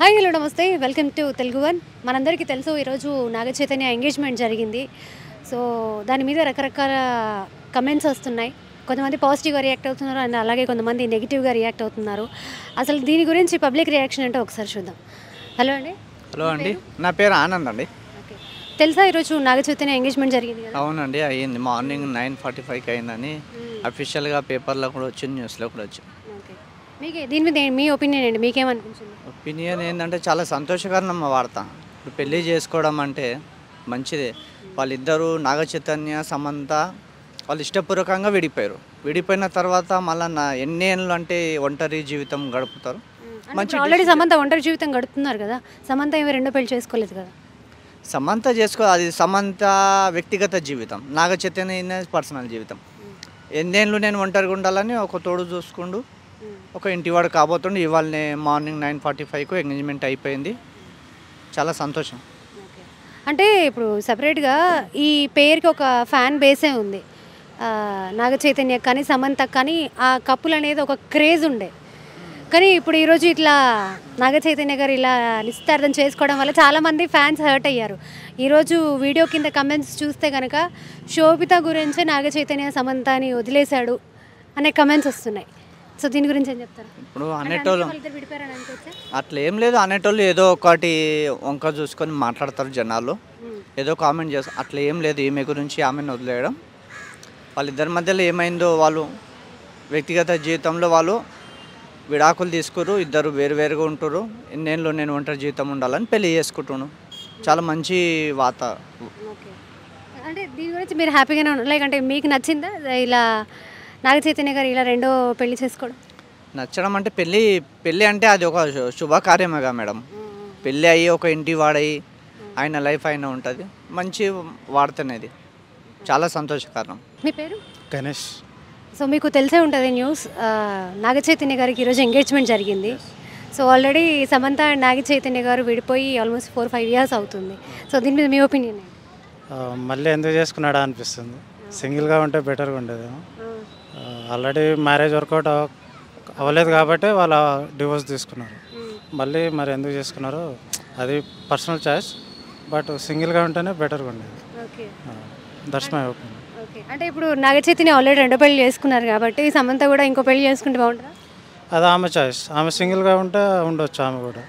Hi hello నమస్తే. Welcome to Telugu one. మనందరికీ తెలుసు ఈరోజు నాగ చైతన్య ఎంగేజ్మెంట్ జరిగింది. సో దాని మీద రకరకాల కమెంట్స్ వస్తున్నాయి. కొంతమంది పాజిటివ్గా రియాక్ట్ అవుతున్నారు అండ్ అలాగే కొంతమంది నెగిటివ్గా రియాక్ట్ అవుతున్నారు. అసలు దీని గురించి పబ్లిక్ రియాక్షన్ అంటే ఒకసారి చూద్దాం. హలో అండి. హలో అండి. నా పేరు ఆనంద్ అండి. తెలుసా ఈరోజు నాగ చైతన్య ఎంగేజ్మెంట్ జరిగింది అవునండి అయ్యింది. మార్నింగ్ నైన్ ఫార్టీ ఫైవ్కి అయిందని అఫీషియల్గా పేపర్లో కూడా వచ్చింది న్యూస్లో కూడా వచ్చింది. మీకు దీని మీద మీ ఒపీనియన్ అండి మీకేమనిపించింది? ఒపీనియన్ ఏంటంటే చాలా సంతోషకరమైన వార్త. ఇప్పుడు పెళ్ళి చేసుకోవడం అంటే మంచిదే. వాళ్ళిద్దరూ నాగ చైతన్య సమంత వాళ్ళు ఇష్టపూర్వకంగా విడిపోయారు. విడిపోయిన తర్వాత మళ్ళీ నా ఎన్ని ఏళ్ళు అంటే ఒంటరి జీవితం గడుపుతారు. మంచి ఆల్రెడీ సమంత ఒంటరి జీవితం గడుపుతున్నారు కదా సమంత ఏమి రెండో పెళ్ళి చేసుకోలేదు కదా? సమంత చేసుకో అది సమంత వ్యక్తిగత జీవితం నాగ చైతన్య పర్సనల్ జీవితం. ఎన్నేళ్ళు నేను ఒంటరిగా ఉండాలని ఒక తోడు చూసుకుంటూ ఒక ఇంటివాడు కాబోతుండే ఇవాళనే మార్నింగ్ నైన్ ఫార్టీ ఫైవ్కు ఎంగేజ్మెంట్ అయిపోయింది. చాలా సంతోషం. అంటే ఇప్పుడు సపరేట్గా ఈ పేరుకి ఒక ఫ్యాన్ బేసే ఉంది. నాగ చైతన్య కానీ సమంత కానీ ఆ కప్పులు అనేది ఒక క్రేజ్ ఉండే. కానీ ఇప్పుడు ఈరోజు ఇట్లా నాగ చైతన్య గారు ఇలా నిశ్చితార్థం చేసుకోవడం వల్ల చాలామంది ఫ్యాన్స్ హర్ట్ అయ్యారు. ఈరోజు వీడియో కింద కమెంట్స్ చూస్తే కనుక శోభిత గురించే నాగ చైతన్య సమంతని వదిలేశాడు అనే కమెంట్స్ వస్తున్నాయి. సో దీని గురించి ఏం చెప్తారు? ఇప్పుడు అనేటోళ్ళు అట్లా ఏం లేదు అనేటోళ్ళు ఏదో ఒకటి వంక చూసుకొని మాట్లాడతారు జనాలు. ఏదో కామెంట్ చేస్తారు అట్లా ఏం లేదు ఈమె గురించి ఆమెను వదిలేయడం. వాళ్ళిద్దరి మధ్యలో ఏమైందో వాళ్ళు వ్యక్తిగత జీవితంలో వాళ్ళు విడాకులు తీసుకురు ఇద్దరు వేరు వేరుగా ఉంటారు ఎన్నేళ్ళు నేను ఒంటరి జీవితం ఉండాలని పెళ్ళి చేసుకుంటున్నాను. చాలా మంచి వాత. అంటే దీని గురించి మీరు హ్యాపీగానే ఉన్నారు. లైక్ అంటే మీకు నచ్చిందా? ఇలా నాగ చైతన్య గారు ఇలా రెండో పెళ్ళి చేసుకోవడం. నచ్చడం అంటే పెళ్ళి పెళ్ళి అంటే అది ఒక శుభకార్యమేగా మేడం. పెళ్ళి అయ్యి ఒక ఇంటి వాడయి ఆయన లైఫ్ అయినా ఉంటుంది. మంచి వార్తనేది. చాలా సంతోషకరం. మీ పేరు? గణేష్. సో మీకు తెలిసే ఉంటుంది న్యూస్ నాగ చైతన్య గారికి ఈరోజు ఎంగేజ్మెంట్ జరిగింది. So already Samantha and Naga Chaitanya గారు విడిపోయి ఆల్మోస్ట్ ఫోర్ ఫైవ్ ఇయర్స్ అవుతుంది. సో దీని మీద మీ ఒపీనియన్ మళ్ళీ ఎందుకు చేసుకున్నాడా అనిపిస్తుంది. సింగిల్గా ఉంటే బెటర్గా ఉండేదేమో. ఆల్రెడీ మ్యారేజ్ వర్కౌట్ అవ- అవ్వలేదు కాబట్టి వాళ్ళు డివోర్స్ తీసుకున్నారు. మళ్ళీ మరి ఎందుకు చేసుకున్నారో అది పర్సనల్ చాయిస్ బట్ సింగిల్గా ఉంటేనే బెటర్గా ఉండేది. That's my opinion. అంటే ఇప్పుడు నాగ చైతన్య ఆల్రెడీ రెండో పెళ్ళి చేసుకున్నారు కాబట్టి సమంత కూడా ఇంకో పెళ్ళి చేసుకుంటే బాగుంటుందా? అది ఆమె చాయిస్. ఆమె సింగిల్గా ఉంటే ఉండొచ్చు ఆమె కూడా.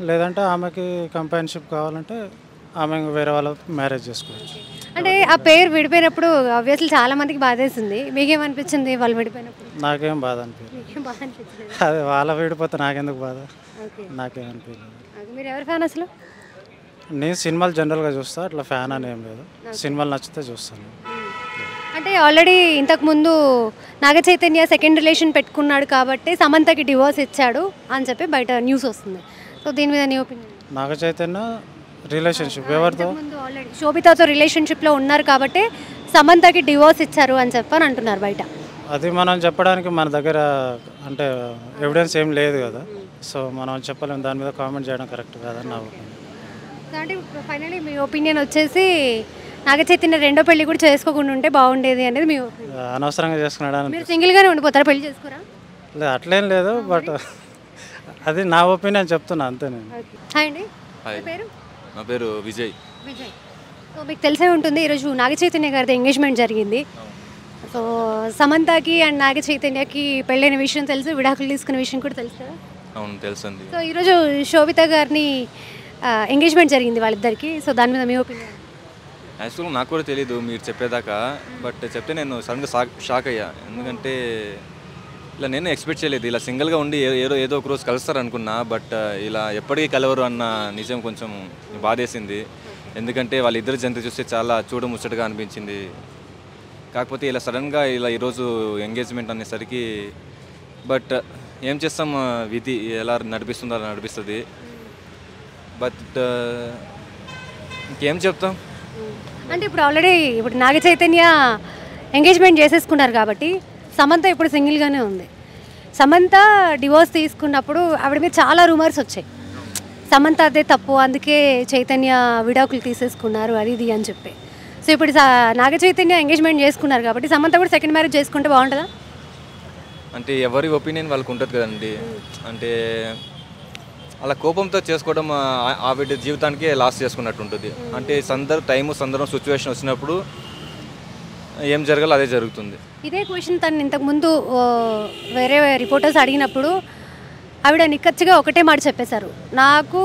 లేదంటే ఆమెకి కంపానిషిప్ కావాలంటే ఆమె వేరే వాళ్ళ మ్యారేజ్ చేసుకోవచ్చు. అంటే ఆ పేరు విడిపోయినప్పుడు ఆబ్వియస్లీ చాలా మందికి బాధేసింది. మీకేమనిపించింది వాళ్ళు విడిపోయినప్పుడు? నాకేం బాధ అది వాళ్ళ విడిపోతే నాకెందుకు బాధ? నాకేం. మీరు ఎవరి ఫ్యాన్ అసలు? నేను సినిమాలు జనరల్గా చూస్తా అట్లా ఫ్యాన్ అని ఏం లేదు. సినిమాలు నచ్చితే చూస్తాను. అంటే ఆల్రెడీ ఇంతకుముందు నాగ చైతన్య సెకండ్ రిలేషన్ పెట్టుకున్నాడు కాబట్టి సమంతకి డివోర్స్ ఇచ్చాడు అని చెప్పి బయట న్యూస్ వస్తుంది. సో దీని మీద నీ ఒపీనియన్ నాగ చైతన్య రిలేషన్షిప్ ఎవరితో? శోభితతో రిలేషన్షిప్లో ఉన్నారు కాబట్టి సమంతకి డివోర్స్ ఇచ్చారు అని చెప్పని అంటున్నారు బయట. అది మనం చెప్పడానికి మన దగ్గర అంటే ఎవిడెన్స్ ఏం లేదు కదా. సో మనం చెప్పలేము దాని మీద కామెంట్ చేయడం కరెక్ట్ కాదని నా అంటే ఫైనలీ మీ ఒపీనియన్ వచ్చేసి నాగ చైతన్య రెండో పెళ్ళి కూడా చేసుకోకుండా ఉంటే బాగుండేది అనేది మీ అనవసరంగా చేసుకున్నాడు అని మీరు సింగిల్గానే ఉండిపోతారా పెళ్ళి చేసుకోరా? లేదు అట్లేం లేదు బట్ అది నా ఒపీనియన్ చెప్తున్నా అంతే నేను. హాయ్ అండి. పేరు? నా పేరు విజయ్. విజయ్. సో మీకు తెలిసే ఉంటుంది ఈరోజు నాగ చైతన్య గారిది ఎంగేజ్మెంట్ జరిగింది. సో సమంతకి అండ్ నాగ చైతన్యకి పెళ్ళైన విషయం తెలుసు విడాకులు తీసుకున్న విషయం కూడా తెలుసు అవును తెలుసండి. సో ఈరోజు శోభిత గారిని ఎంగేజ్మెంట్ జరిగింది వాళ్ళిద్దరికి. సో దాని మీద మీ ఒపీనియన్? యాక్చువల్గా నాకు కూడా తెలియదు మీరు చెప్పేదాకా. బట్ చెప్తే నేను సడన్గా షాక్ షాక్ అయ్యా. ఎందుకంటే ఇలా నేను ఎక్స్పెక్ట్ చేయలేదు. ఇలా సింగిల్గా ఉండి ఏదో ఏదో ఒక రోజు కలుస్తారు అనుకున్నా బట్ uh, ఇలా ఎప్పటికీ కలవరు అన్న నిజం కొంచెం బాధేసింది. ఎందుకంటే వాళ్ళిద్దరు జంతు చూస్తే చాలా చూడముచ్చటగా అనిపించింది. కాకపోతే ఇలా సడన్గా ఇలా ఈరోజు ఎంగేజ్మెంట్ అనేసరికి బట్ uh, ఏం చేస్తాం విధి ఎలా నడిపిస్తుందో అలా నడిపిస్తుంది. బట్ uh, ఇంకేం చెప్తాం? అంటే ఇప్పుడు ఆల్రెడీ ఇప్పుడు నాగ చైతన్య ఎంగేజ్మెంట్ చేసేసుకున్నారు కాబట్టి సమంత ఇప్పుడు సింగిల్గానే ఉంది. సమంత డివోర్స్ తీసుకున్నప్పుడు ఆవిడ మీద చాలా రూమర్స్ వచ్చాయి. సమంత అదే తప్పు అందుకే చైతన్య విడాకులు తీసేసుకున్నారు అది ఇది అని చెప్పి. సో ఇప్పుడు నాగ చైతన్య ఎంగేజ్మెంట్ చేసుకున్నారు కాబట్టి సమంత కూడా సెకండ్ మ్యారేజ్ చేసుకుంటే బాగుంటుందా? అంటే ఎవరి ఒపీనియన్ వాళ్ళకు ఉంటుంది కదండి. అంటే అలా కోపంతో చేసుకోవడం ఆ- ఆవిడ జీవితానికి లాస్ చేసుకున్నట్టు ఉంటుంది అంటే సందర్ టైము సందర్భం సిచ్యువేషన్ వచ్చినప్పుడు ఏం జరగాలో అదే జరుగుతుంది. ఇదే క్వశ్చన్ తను ఇంతకుముందు వేరే రిపోర్టర్స్ అడిగినప్పుడు ఆవిడ నిక్కచ్చిగా ఒకటే మాట చెప్పేశారు. నాకు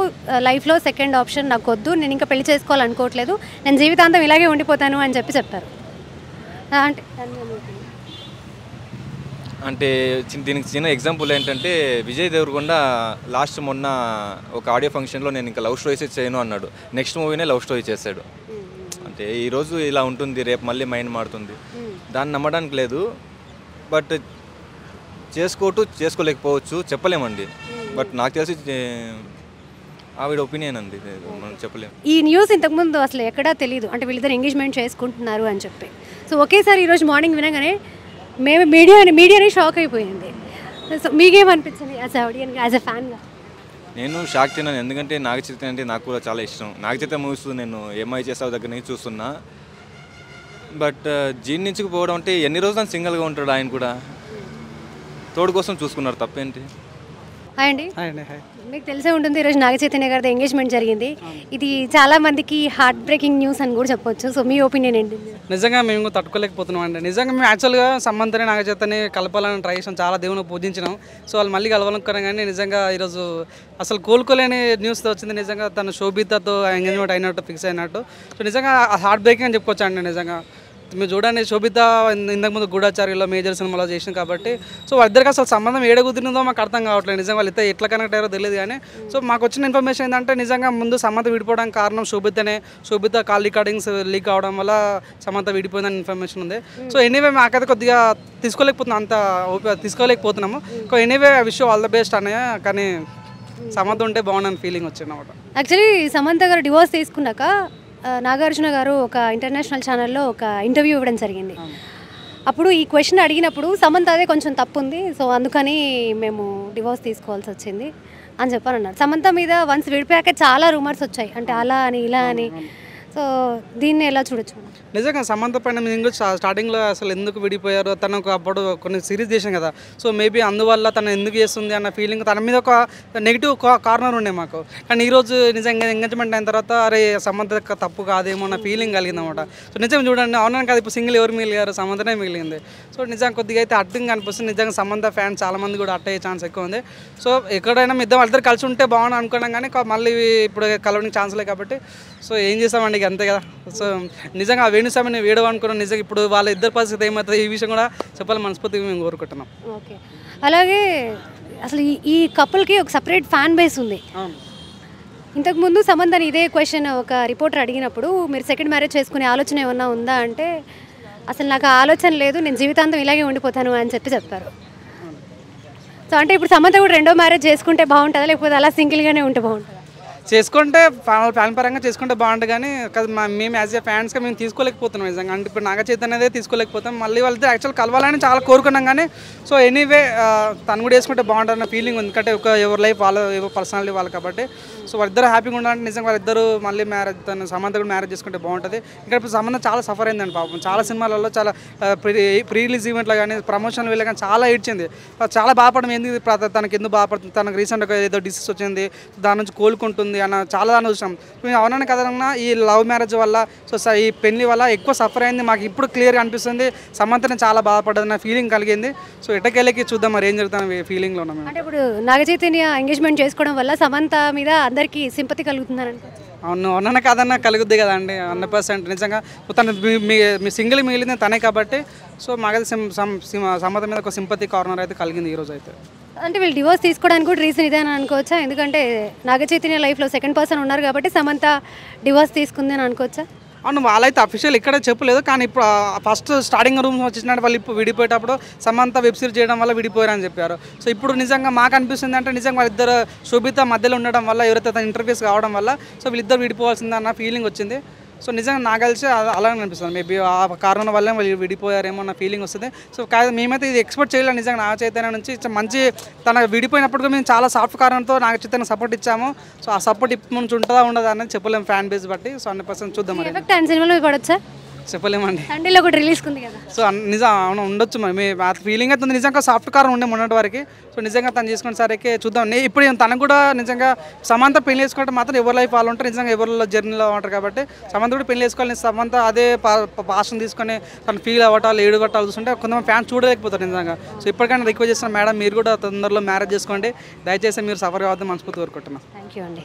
లైఫ్లో సెకండ్ ఆప్షన్ నాకు వద్దు నేను ఇంకా పెళ్ళి చేసుకోవాలనుకోవట్లేదు నేను జీవితాంతం ఇలాగే ఉండిపోతాను అని చెప్పి చెప్పారు. అంటే? అంటే దీనికి చిన్న ఎగ్జాంపుల్ ఏంటంటే విజయ్ దేవరకొండ లాస్ట్ మొన్న ఒక ఆడియో ఫంక్షన్లో నేను ఇంకా లవ్ స్టోరీస్ చేయను అన్నాడు. నెక్స్ట్ మూవీనే లవ్ స్టోరీ చేశాడు. అంటే ఈరోజు ఇలా ఉంటుంది రేపు మళ్ళీ మైండ్ మారుతుంది. దాన్ని నమ్మడానికి లేదు. బట్ చేసుకోటు చేసుకోలేకపోవచ్చు చెప్పలేమండి. బట్ నాకు తెలిసి ఆవిడ ఒపీనియన్ అండి. మనం చెప్పలేము. ఈ న్యూస్ ఇంతకుముందు అసలు ఎక్కడా తెలియదు అంటే వీళ్ళిద్దరు ఎంగేజ్మెంట్ చేసుకుంటున్నారు అని చెప్పి. సో ఒకేసారి ఈరోజు మార్నింగ్ వినగానే మేము మీడియా మీడియానే షాక్ అయిపోయింది. సో మీకేమనిపించింది యాజ్ ఆడియన్ యాజ్ అ ఫ్యాన్గా నేను షాక్ తిన్నాను. ఎందుకంటే నాగ చైతన్య అంటే నాకు కూడా చాలా ఇష్టం. నాగ చైతన్య మూవీస్ నేను ఏమై చేసావు దగ్గర నుంచి చూస్తున్నా. బట్ జీర్ణించుకుపోవడం అంటే ఎన్ని రోజులు సింగిల్గా ఉంటాడు ఆయన కూడా. తోడు కోసం చూసుకున్నారు తప్పేంటి? హాయ్ అండి. మీకు తెలిసే ఉంటుంది ఈరోజు నాగ చైతన్య గారిది ఎంగేజ్మెంట్ జరిగింది. ఇది చాలా మందికి హార్ట్ బ్రేకింగ్ న్యూస్ అని కూడా చెప్పొచ్చు. సో మీ ఒపీనియన్ ఏంటి? నిజంగా మేము తట్టుకోలేకపోతున్నాం అండి. నిజంగా మేము యాక్చువల్గా సమంతని నాగచేతని కలపాలని ట్రై చేసాం. చాలా దేవుని పూజించినాం. సో వాళ్ళు మళ్ళీ కలవాలనుకున్నాం కానీ నిజంగా ఈరోజు అసలు కోలుకోలేని న్యూస్ వచ్చింది. నిజంగా తను శోభితతో ఎంగేజ్మెంట్ అయినట్టు ఫిక్స్ అయినట్టు. సో నిజంగా హార్ట్ బ్రేకింగ్ అని చెప్పుకోవచ్చు అండి నిజంగా. మీరు చూడండి శోభిత ఇన్- ఇంతకుముందు గూఢాచార్యులో మేజర్ సినిమాలో చేసింది కాబట్టి సో వాళ్ళిద్దరికి అసలు సంబంధం ఏడ కుదిరిందో మాకు అర్థం కావట్లేదు. నిజంగా వాళ్ళిద్దరు ఎట్లా కనెక్ట్ అయ్యారో తెలియదు కానీ సో మాకు వచ్చిన ఇన్ఫర్మేషన్ ఏంటంటే నిజంగా ముందు సమంత విడిపోవడానికి కారణం శోభితనే. శోభిత కాల్ రికార్డింగ్స్ లీక్ అవడం వల్ల సమంత విడిపోయిందని ఇన్ఫర్మేషన్ ఉంది. సో ఎనీవే మాకైతే కొద్దిగా తీసుకోలేకపోతున్నాం అంత తీసుకోలేకపోతున్నాము. ఎనీవే విషయం ఆల్ ద బెస్ట్ అనే కానీ సమంత ఉంటే బాగుండని ఫీలింగ్ వచ్చింది అనమాట యాక్చువల్లీ సమంత గారు డివోర్స్ తీసుకున్నాక నాగార్జున గారు ఒక ఇంటర్నేషనల్ ఛానల్లో ఒక ఇంటర్వ్యూ ఇవ్వడం జరిగింది. అప్పుడు ఈ క్వశ్చన్ అడిగినప్పుడు సమంత అదే కొంచెం తప్పు ఉంది సో అందుకని మేము డివోర్స్ తీసుకోవాల్సి వచ్చింది అని చెప్పాను అన్నారు. సమంత మీద వన్స్ విడిపోయాక చాలా రూమర్స్ వచ్చాయి. అంటే అలా అని ఇలా అని. సో దీన్ని ఎలా చూడొచ్చు నిజంగా సమంత పైన మేము స్టార్టింగ్లో అసలు ఎందుకు విడిపోయారు తనకు అప్పుడు కొన్ని సిరీస్ చేసాం కదా. సో మేబీ అందువల్ల తను ఎందుకు చేస్తుంది అన్న ఫీలింగ్ తన మీద ఒక నెగిటివ్ కార్నర్ ఉండే మాకు. కానీ ఈరోజు నిజంగా ఎంగేజ్మెంట్ అయిన తర్వాత అరే సమంత తప్పు కాదేమో అన్న ఫీలింగ్ కలిగింది అనమాట సో నిజంగా చూడండి అవునా కదా ఇప్పుడు సింగిల్ ఎవరు మిగిలిగారు సమంతనే మిగిలింది. సో నిజంగా కొద్దిగా అయితే అర్థంగా అనిపిస్తుంది నిజంగా సమంత ఫ్యాన్స్ చాలామంది కూడా అట్ట అయ్యే ఛాన్స్ ఎక్కువ ఉంది. సో ఎక్కడైనా ఇద్దరు వాళ్ళిద్దరు కలిసి ఉంటే బాగుంది అనుకున్నాం కానీ మళ్ళీ ఇప్పుడు కలవడానికి ఛాన్స్ లేదు కాబట్టి సో ఏం చేస్తామండి ఇక అంతే కదా. సో నిజంగా ఆ వేణుస్వామిని వేయడం అనుకున్నాం నిజంగా ఇప్పుడు వాళ్ళ ఇద్దరు పరిస్థితి ఏమవుతుంది ఈ విషయం కూడా చెప్పాలి మనస్ఫూర్తిగా మేము కోరుకుంటున్నాం. ఓకే. అలాగే అసలు ఈ ఈ కపుల్కి ఒక సపరేట్ ఫ్యాన్ బేస్ ఉంది. ఇంతకుముందు సమంతని ఇదే క్వశ్చన్ ఒక రిపోర్టర్ అడిగినప్పుడు మీరు సెకండ్ మ్యారేజ్ చేసుకునే ఆలోచన ఏమన్నా ఉందా అంటే అసలు నాకు ఆలోచన లేదు నేను జీవితాంతం ఇలాగే ఉండిపోతాను అని చెప్పి చెప్పారు. సో అంటే ఇప్పుడు సమంత కూడా రెండో మ్యారేజ్ చేసుకుంటే బాగుంటుందా? లేకపోతే అలా సింగిల్గానే ఉంటే బాగుంటుందా? చేసుకుంటే ఫ్యాన్ పరంగా చేసుకుంటే బాగుంటుంది కానీ మేము యాజ్ ఏ ఫ్యాన్స్గా మేము తీసుకోలేకపోతున్నాం నిజంగా. అంటే ఇప్పుడు నాగ చైతన్యదే తీసుకోలేకపోతాం. మళ్ళీ వాళ్ళతో యాక్చువల్ కలవాలని చాలా కోరుకున్నాం కానీ సో ఎనీవే తను కూడా వేసుకుంటే బాగుంటుంది ఫీలింగ్ ఉంది. ఎందుకంటే ఒక ఎవరి లైఫ్ వాళ్ళ ఎవరి పర్సనాలిటీ వాళ్ళు కాబట్టి. సో వాళ్ళిద్దరు హ్యాపీగా ఉండాలంటే నిజంగా వాళ్ళిద్దరు మళ్ళీ మ్యారేజ్ తను సమంత కూడా మ్యారేజ్ చేసుకుంటే బాగుంటుంది. ఇక్కడ ఇప్పుడు సంబంధం చాలా సఫర్ అయిందండి పాపం. చాలా సినిమాలలో చాలా ప్రీ ప్రీ రిలీజ్ ఈవెంట్లో కానీ ప్రమోషన్ వెళ్ళి కానీ చాలా ఇచ్చింది చాలా బాధపడడం. ఎందుకు తనకి ఎందుకు బాధపడుతుంది? తనకు రీసెంట్గా ఏదో డిసీజ్ వచ్చింది. దాని నుంచి కోలుకుంటుంది. అన్న చాలా దాన్ని చూసాం మేము అవునని కదన్నా ఈ లవ్ మ్యారేజ్ వల్ల సో ఈ పెళ్ళి వల్ల ఎక్కువ సఫర్ అయింది. మాకు ఇప్పుడు క్లియర్గా అనిపిస్తుంది. సమంతని చాలా బాధపడ్డది అన్న ఫీలింగ్ కలిగింది. సో ఎటకెళ్ళకి చూద్దాం మరి ఏం జరుగుతుంది ఫీలింగ్లో ఉన్నాం అంటే ఇప్పుడు నాగ చైతన్య ఎంగేజ్మెంట్ చేసుకోవడం వల్ల సమంత మీద అందరికీ సింపతి కలుగుతుందని అవును అవునన్న కాదన్న కలుగుద్ది కదా అండి. హండ్రెడ్ పర్సెంట్ నిజంగా. తను మీ- సింగిల్ మిగిలింది తనే కాబట్టి సో మాకైతే సమ్మత మీద ఒక సింపతి కార్నర్ అయితే కలిగింది ఈ రోజు అయితే అంటే వీళ్ళు డివోర్స్ తీసుకోవడానికి కూడా రీజన్ ఇదే అని అనుకోవచ్చా? ఎందుకంటే నాగ చైతన్య లైఫ్లో సెకండ్ పర్సన్ ఉన్నారు కాబట్టి సమంత డివోర్స్ తీసుకుంది అని అనుకోవచ్చా? అవును వాళ్ళైతే అఫీషియల్ ఇక్కడే చెప్పలేదు కానీ ఇప్పుడు ఫస్ట్ స్టార్టింగ్ రూమ్ వచ్చినట్టు వాళ్ళు ఇప్పుడు విడిపోయేటప్పుడు సమంత వెబ్ సిరీస్ చేయడం వల్ల విడిపోయారని చెప్పారు. సో ఇప్పుడు నిజంగా మాకు అనిపిస్తుంది అంటే నిజంగా వాళ్ళిద్దరు శోభిత మధ్యలో ఉండడం వల్ల ఎవరైతే ఇంటర్వ్యూస్ కావడం వల్ల సో వీళ్ళిద్దరు విడిపోవాల్సింది అన్న ఫీలింగ్ వచ్చింది. సో నిజంగా నాకు కలిసి అలా- అలాగే అనిపిస్తుంది. మేబీ ఆ కారణం వల్లే వాళ్ళు విడిపోయారేమో అన్న ఫీలింగ్ వస్తుంది. సో కాదు మేమైతే ఇది ఎక్స్పెక్ట్ చేయలేదు నిజంగా నా చైతన్య నుంచి. మంచి తన విడిపోయినప్పుడు మేము చాలా సాఫ్ట్ కారణంతో నాకు చైతన్య సపోర్ట్ ఇచ్చాము. సో ఆ సపోర్ట్ ఇప్పుడు నుంచి ఉంటుందా ఉండదా అనేది చెప్పలేము ఫ్యాన్ బేస్ బట్టి. సో హండ్రెడ్ పర్సెంట్ చూద్దాం మరి. ఎఫెక్ట్ సినిమాలో చెప్పలేమండి. సండేలో రిలీజ్ ఉంది కదా. సో నిజం అవును ఉండొచ్చు మరి. మీ ఫీలింగ్ అయితే ఉంది. నిజంగా సాఫ్ట్ కార్ ఉండే మొన్నటి వరకు. సో నిజంగా తను చేసుకున్న సరికి చూద్దాం. ఇప్పుడు తనకు కూడా నిజంగా సమంత పెళ్ళి చేసుకుంటే మాత్రం ఎవరి లైఫ్ వాళ్ళు ఉంటారు. నిజంగా ఎవరిలో జర్నీలో ఉంటారు కాబట్టి సమంత కూడా పెళ్ళి చేసుకోవాలి సమంత అదే పాషన్ తీసుకొని తను ఫీల్ అవ్వటాలు ఏడు కొట్టాలు చూస్తుంటే కొంతమంది ఫ్యాన్స్ చూడలేకపోతారు నిజంగా. సో ఇప్పటికైనా రిక్వెస్ట్ చేస్తున్నా మేడం మీరు కూడా తొందరలో మ్యారేజ్ చేసుకోండి. దయచేసి మీరు సఫర్ కావద్దని మనస్ఫూర్తి కోరుకుంటున్నాను థ్యాంక్ యూ అండి.